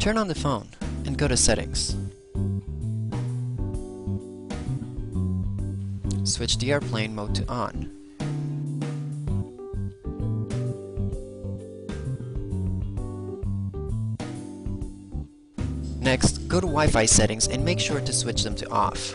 Turn on the phone and go to Settings. Switch the airplane mode to on. Next, go to Wi-Fi settings and make sure to switch them to off.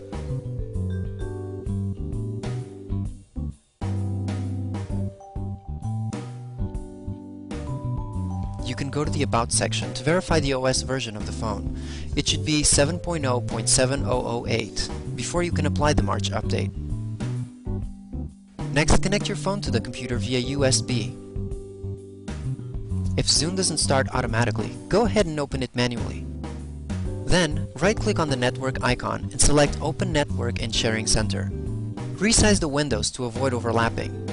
You can go to the About section to verify the OS version of the phone. It should be 7.0.7008 before you can apply the March update. Next, connect your phone to the computer via USB. If Zune doesn't start automatically, go ahead and open it manually. Then, right-click on the network icon and select Open Network and Sharing Center. Resize the windows to avoid overlapping.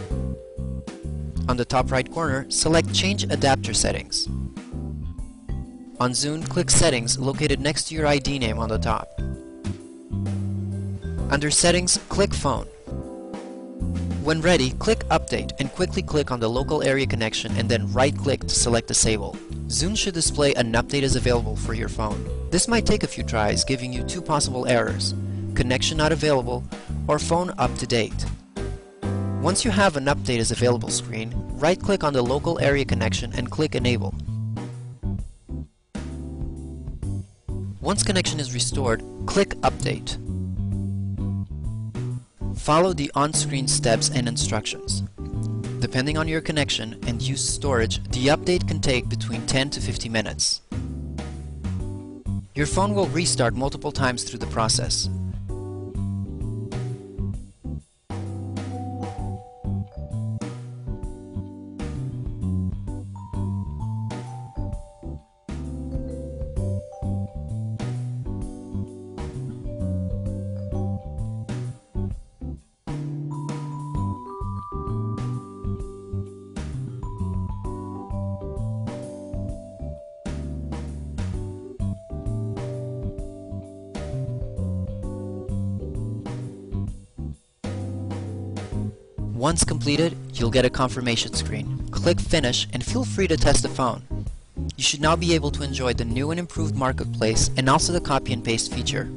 On the top right corner, select Change Adapter Settings. On Zune, click Settings located next to your ID name on the top. Under Settings, click Phone. When ready, click Update and quickly click on the local area connection and then right-click to select Disable. Zune should display an update is available for your phone. This might take a few tries, giving you two possible errors, connection not available or phone up to date. Once you have an update is available screen, right-click on the local area connection and click Enable. Once connection is restored, click Update. Follow the on-screen steps and instructions. Depending on your connection and use storage, the update can take between 10 to 50 minutes. Your phone will restart multiple times through the process. Once completed, you'll get a confirmation screen. Click Finish and feel free to test the phone. You should now be able to enjoy the new and improved marketplace and also the copy and paste feature.